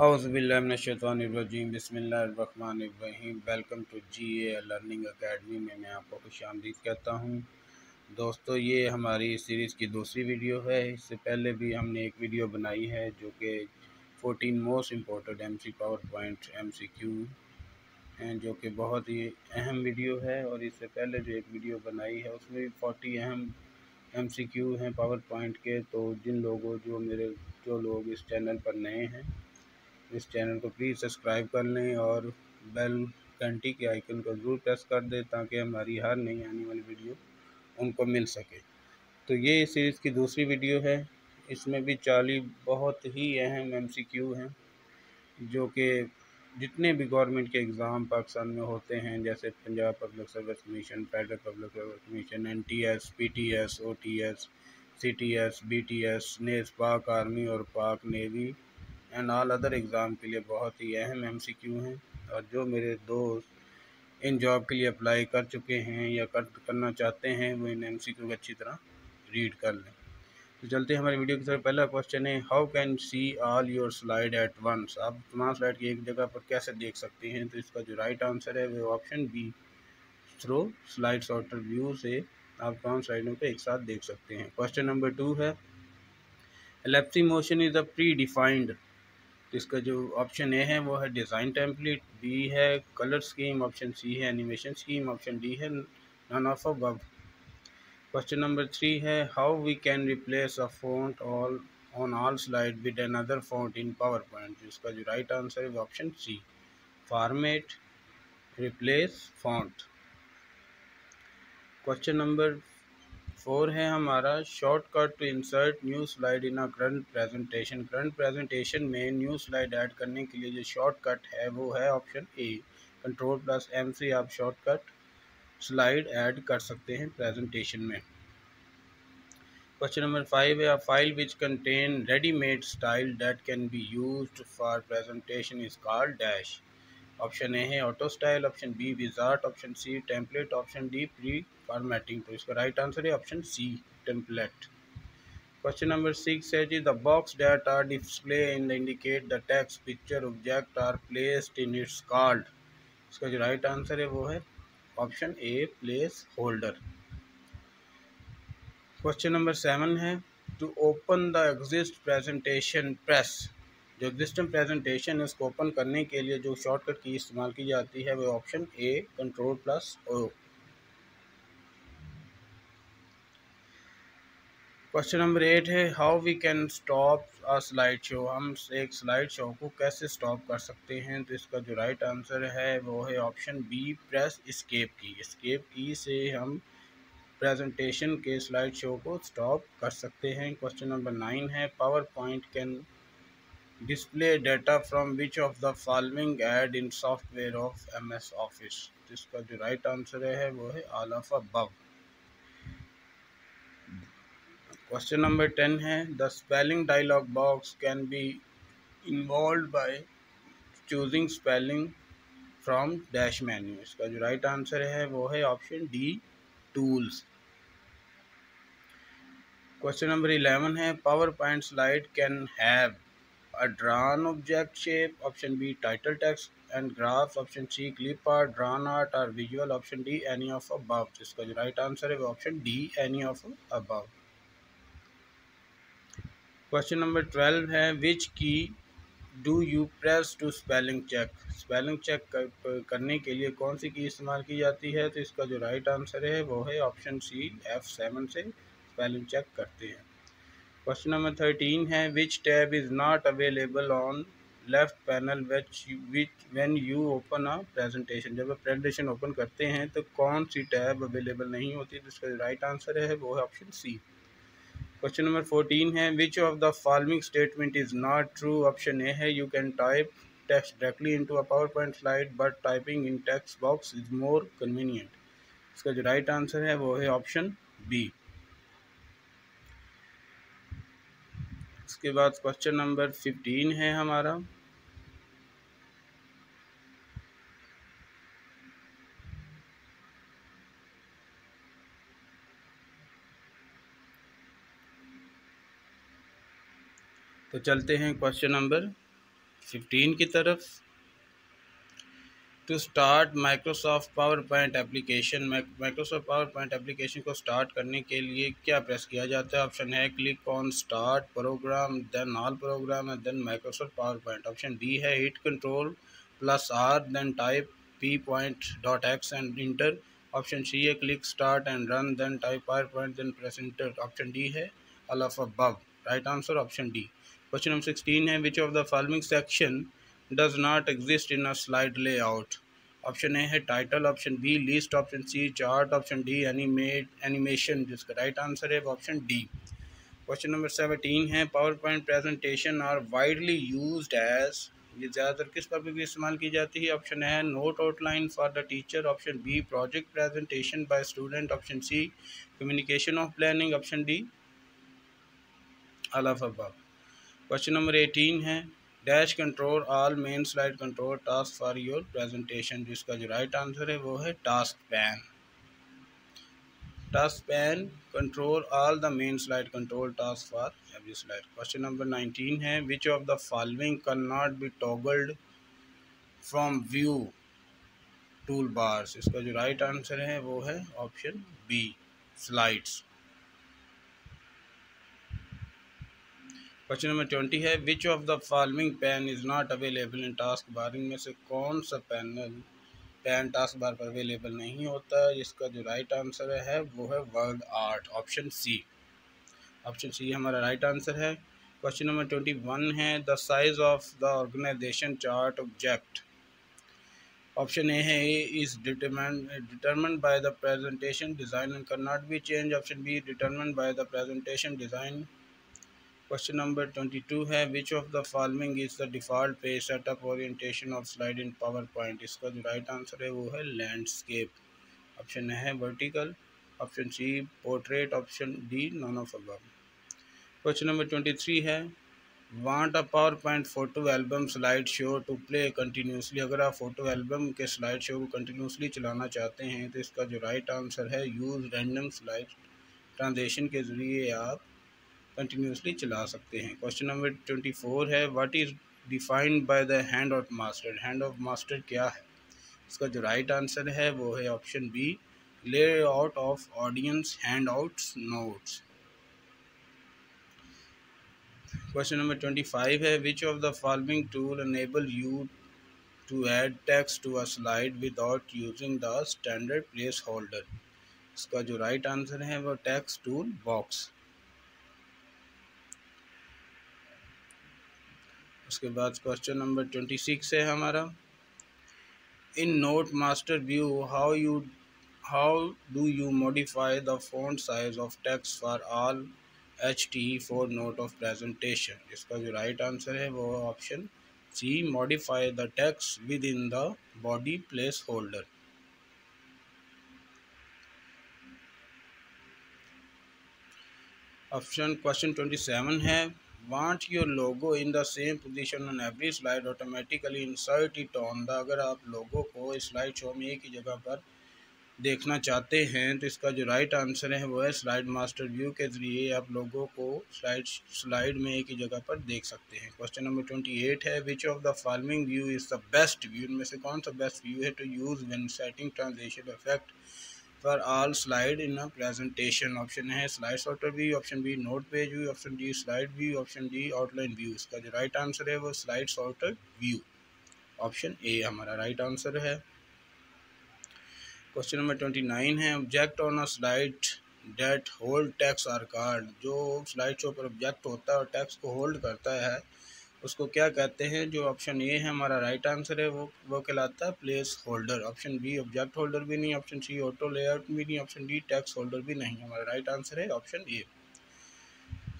अउज़बिल्लिनशैतवानरजीम बसमीम welcome to G A learning academy में मैं आपको खुश आमदीद कहता हूँ। दोस्तों, ये हमारी सीरीज़ की दूसरी वीडियो है। इससे पहले भी हमने एक वीडियो बनाई है जो कि 14 most important M C PowerPoint M C Q हैं, जो कि बहुत ही अहम वीडियो है। और इससे पहले जो एक वीडियो बनाई है, उसमें भी फोर्टी अहम एम सी क्यू हैं पावर पॉइंट के। तो जिन लोगों, जो मेरे, जो लोग इस चैनल पर नए हैं इस चैनल को प्लीज़ सब्सक्राइब कर लें और बेल घंटी के आइकन को ज़रूर प्रेस कर दें ताकि हमारी हर नई आने वाली वीडियो उनको मिल सके। तो ये सीरीज़ की दूसरी वीडियो है। इसमें भी चालीस बहुत ही अहम एम सी क्यू हैं, जो कि जितने भी गवर्नमेंट के एग्ज़ाम पाकिस्तान में होते हैं, जैसे Punjab public service commission, federal public service commission N T S P T S O T S C T S B T S नेस पाक आर्मी और Pak navy and all other exam के लिए बहुत ही अहम एम सी क्यू हैं। और जो मेरे दोस्त इन जॉब के लिए अप्लाई कर चुके हैं या कर, करना चाहते हैं, वो इन एम सी क्यू को अच्छी तरह रीड कर लें। तो चलते हैं हमारी वीडियो की तरफ़। पहला क्वेश्चन है how can see all your slide at once आप तमाम स्लाइड की एक जगह पर कैसे देख सकते हैं? तो इसका जो राइट आंसर है, वो option B through slide sorter view से आप तमाम स्लाइडों को एक साथ देख सकते हैं। क्वेश्चन नंबर टू है एलेप्सी motion is a predefined इसका जो ऑप्शन ए है, वो है डिज़ाइन टेम्पलेट बी है कलर स्कीम ऑप्शन सी है एनिमेशन स्कीम ऑप्शन डी है none of above question number three है how we can replace a font all on all slide with another font in PowerPoint इसका जो right answer है, वो option C format replace font question number four है हमारा shortcut to insert new slide in a current presentation current presentation में new slide add करने के लिए जो शॉर्टकट है, वो है option A control plus M से आप शॉर्टकट स्लाइड ऐड कर सकते हैं प्रेजेंटेशन में. क्वेश्चन नंबर फाइव है a file which contain readymade style that can be used for presentation is called dash option A है auto style option B wizard option C template option D preformatting तो इसका right answer है option C template question number six है जी the box that are display in the indicate the text picture object are placed in its called इसका जो right answer है वो है option A placeholder question number seven है to open the exist presentation press जो existing presentation है, उसको open करने के लिए जो शॉर्टकट की इस्तेमाल की जाती है, वो option A control plus O question number eight है how we can stop a slide show हम एक स्लाइड शो को कैसे स्टॉप कर सकते हैं? तो इसका जो राइट right आंसर है, वो है option B press escape key escape key से हम प्रेजेंटेशन के स्लाइड शो को स्टॉप कर सकते हैं। क्वेश्चन नंबर नाइन है PowerPoint can display data from which of the following add in software of MS Office? जिसका जो राइट आंसर है, वो है all of question number ten है the spelling dialogue box can be involve by choosing spelling from dash menu इसका जो right answer है, वो है option D tools question number eleven है PowerPoint slide can have a drawn object shape option b title text and graphs option c clip art drawn art or visual option d any of above. जिसका जो right answer है any of above question number twelve है which key do you press to spelling check spelling check कर, करने के लिए कौन सी की इस्तेमाल की जाती है? तो इसका जो राइट आंसर है वो है ऑप्शन सी एफ़ सेवन से स्पेलिंग चेक करते हैं। क्वेश्चन नंबर थर्टीन है which tab is not available on left panel which which when you open a presentation जब आप प्रेजेंटेशन ओपन करते हैं तो कौन सी टैब अवेलेबल नहीं होती? इसका राइट आंसर है, वो है option C question number fourteen है which of the following statement is not true option A है you can type text directly into a PowerPoint slide but typing in text box is more convenient इसका जो right answer है, वो है option B इसके बाद question number fifteen है हमारा। तो चलते हैं क्वेश्चन नंबर फिफ्टीन की तरफ़। To start Microsoft PowerPoint application Microsoft PowerPoint application को स्टार्ट करने के लिए क्या प्रेस किया जाता है? ऑप्शन है click on start program then all program and then Microsoft PowerPoint option D है hit control plus R then type P point dot X and enter option C है click start and run then type PowerPoint then press enter option D है all of right answer option D question number sixteen है which of the following section does not exist in a slide layout. Option A है title option B list option C chart option D animate animation जिसका right answer है option D question number seventeen है PowerPoint presentation are widely use as ये ज़्यादातर किस topic में इस्तेमाल की जाती है? ऑप्शन है note outline for the teacher option B project presentation by student option C communication of planning option D all of question number eighteen है dash control all main slide control task for your presentation जिसका जो right answer है, वो है task pane task pane control all the main slide control task for every slide question number nineteen है which of the following can not be toggled from view tool bars इसका जो right answer है, वो है option B slides question number twenty है which of the following pen is not available in task bar इनमें से कौन सा पैनल पेन टास्क बार पर अवेलेबल नहीं होता, जिसका जो राइट आंसर है, वो है word art option C option C हमारा राइट आंसर है। क्वेश्चन नंबर ट्वेंटी वन है the size of the organisation chart object option A है A is determine by the presentation design and can not be change option B determine by the presentation design question number twenty two है which of the following is the default page setup orientation of slide in PowerPoint इसका जो right answer है, वो है landscape option है vertical option C portrait option D none of above question number twenty three है want a PowerPoint photo album slide show to play continuously अगर आप photo album के स्लाइड शो को continuously चलाना चाहते हैं तो इसका जो राइट आंसर है यूज़ रैंडम स्लाइड ट्रांजेक्शन के ज़रिए आप कंटिन्यूसली चला सकते हैं। क्वेश्चन नंबर ट्वेंटी फोर है what is defined by the hand of master hand of master क्या है? इसका जो राइट आंसर है, वो है option B layout of audience handouts notes question number twenty five है which of the following tool enable you to add text to a slide without using the standard placeholder इसका जो right right answer है, वो text tool box उसके बाद question number twenty six है हमारा। In note master view how you how do you modify the font size of text for all H T for note of presentation इसका जो right answer है वो option C modify the text within the body placeholder option question twenty seven है। Want your logo in the same position on every slide, automatically insert it on the, अगर आप लोगो को slide show में एक ही जगह पर देखना चाहते हैं तो इसका जो राइट आंसर है, वो है स्लाइड मास्टर व्यू के ज़रिए आप लोगों को स्लाइड स्लाइड में एक ही जगह पर देख सकते हैं। क्वेश्चन नंबर ट्वेंटी एट है which of the following view is the best view इनमें से कौन सा बेस्ट व्यू है to use when setting transaction effect for all slide in presentation option है slide sorter view option B note page view option D slide view option D outline view इसका जो right answer है वो slide sorter view option A हमारा right answer है। Question number twenty nine है। Object on a slide that hold text are called जो slide show पर object होता है और टैक्स को होल्ड करता है उसको क्या कहते हैं, जो ऑप्शन ए है, हमारा राइट आंसर है, वो वो कहलाता है placeholder option B object holder भी नहीं ऑप्शन सी ऑटो लेआउट भी नहीं ऑप्शन डी टैक्स होल्डर भी नहीं. हमारा राइट आंसर है option A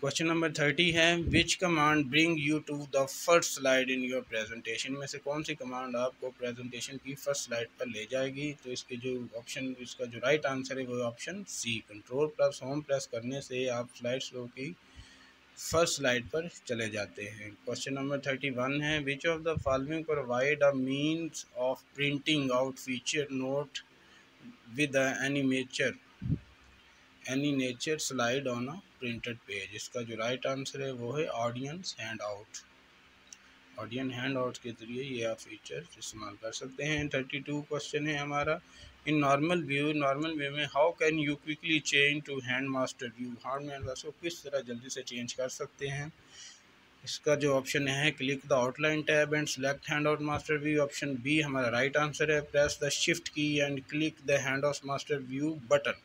question number thirty है which command bring you to the first slide in your presentation में से कौन सी कमांड आपको प्रेजेंटेशन की फ़र्स्ट स्लाइड पर ले जाएगी? तो इसके जो ऑप्शन इसका जो राइट आंसर है, वो option C control plus home press करने से आप स्लाइड स्लो की फ़र्स्ट स्लाइड पर चले जाते हैं। क्वेश्चन नंबर थर्टी वन है which of the following provide a means of printing out feature note with any nature any nature slide on a printed page इसका जो राइट आंसर है वो है audience handout audience handout के ज़रिए ये आप फीचर इस्तेमाल कर सकते हैं। थर्टी टू क्वेश्चन है हमारा। In normal view normal view में how can you quickly change to hand master view hand master को किस तरह जल्दी से चेंज कर सकते हैं? इसका जो ऑप्शन है click the outline tab and select handout master view option B हमारा राइट आंसर है. Press the shift key and click the handout master view button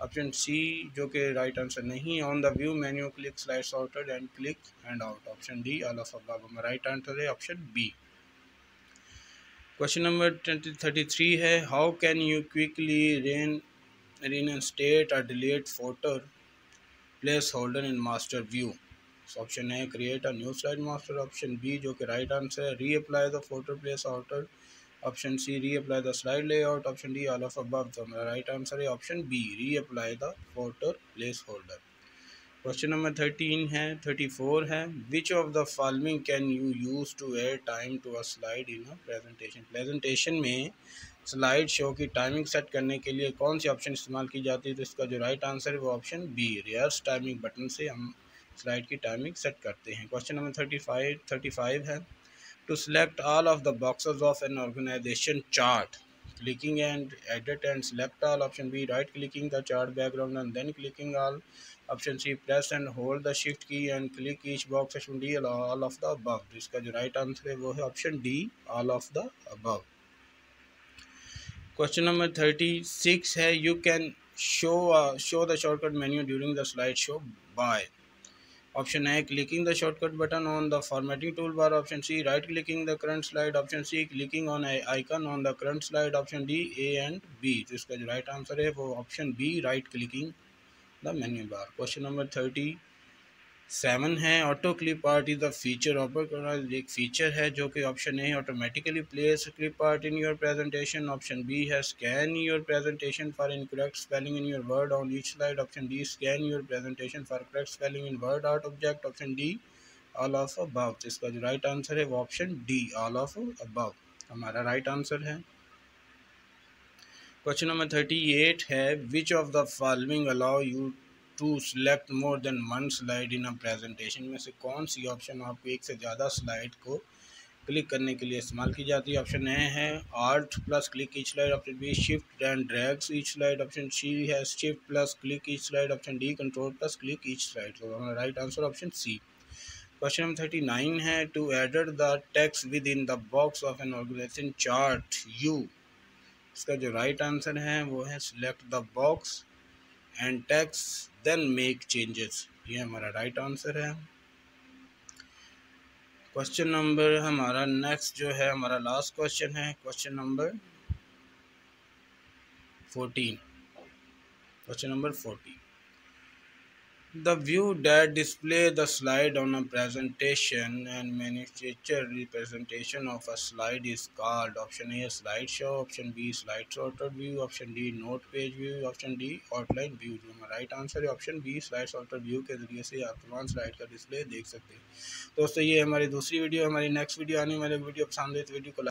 option C जो कि राइट आंसर नहीं on the view menu click slide sorted and click handout option D all of हमारा right answer है option B question number thirty three है. How can you quickly rain reign state और delete photo placeholder in master view option है create a new slide master option B जो कि right answer है री apply the photo C reapply the slide layout option D all of above तो हमारा right answer है option B reapply the photo placeholder question number thirteen है thirty four है. Which of the following can you use to air time to a slide in a presentation presentation में slide show की timing set करने के लिए कौन सी option इस्तेमाल की जाती है? तो इसका जो राइट आंसर है वो option B rehearse timing button से हम स्लाइड की टाइमिंग सेट करते हैं. Question number thirty five thirty five है. To select all of the boxes of an organisation chart clicking and edit and select all option b right clicking the chart background and then clicking all option c press and hold the shift key and click each box option d all of the above इसका जो right answer है वो है option d all of the above question number 36 है you can show uh, show the shortcut menu during the slideshow by option A clicking the shortcut button on the formatting tool bar option C right clicking the current slide option C clicking on a icon on the current slide option D A and B जो इसका जो right answer है वो option B right clicking the menu bar question number thirty seven है auto clip art is the feature ऑपर एक feature है जो कि ऑप्शन ए है automatically place clip art in your presentation option B है scan your presentation for incorrect spelling in your word on each slide option D scan your presentation for correct spelling in word art object option D all of above इसका जो right answer है वो option D all of above हमारा right answer है। Question number thirty eight है which of the following allow you to select more than one slide in a presentation में से कौन सी ऑप्शन आपको एक से ज़्यादा स्लाइड को क्लिक करने के लिए इस्तेमाल की जाती है? ऑप्शन ए है alt plus click each slide option B shift and drags each slide option C है shift plus click each slide option D control plus click each slide तो हमारा right answer option C question number thirty nine है to edit the text with in the box of an organisation chart you इसका जो right right answer है वो है select the box and text then make changes ये हमारा right answer है। Question number हमारा नेक्स्ट जो है, हमारा लास्ट क्वेश्चन है। Question number fourteen question number fourteen The view that display the slide on a presentation and miniature representation of a slide is called option A slideshow, option B slide sorted view, option D note page view, option D outline view जो हमारा right answer है option B slide sorter view के ज़रिए से आप तमाम slide का display देख सकते हैं दोस्तों ये हमारी दूसरी वीडियो हमारी नेक्स्ट वीडियो आने वाली वीडियो पसंद है तो वीडियो को